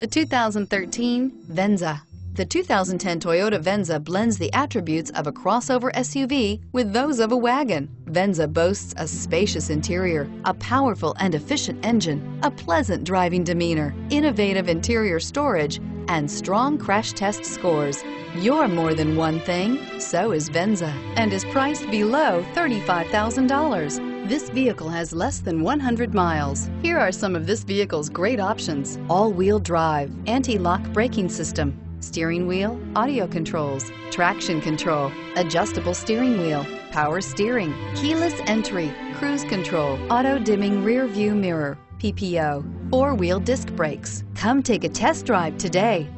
The 2013 Venza. The 2010 Toyota Venza blends the attributes of a crossover SUV with those of a wagon. Venza boasts a spacious interior, a powerful and efficient engine, a pleasant driving demeanor, innovative interior storage, and strong crash test scores. You're more than one thing, so is Venza, and is priced below $35,000. This vehicle has less than 100 miles. Here are some of this vehicle's great options. All-wheel drive, anti-lock braking system, steering wheel, audio controls, traction control, adjustable steering wheel, power steering, keyless entry, cruise control, auto dimming rear view mirror, PPO, four-wheel disc brakes. Come take a test drive today.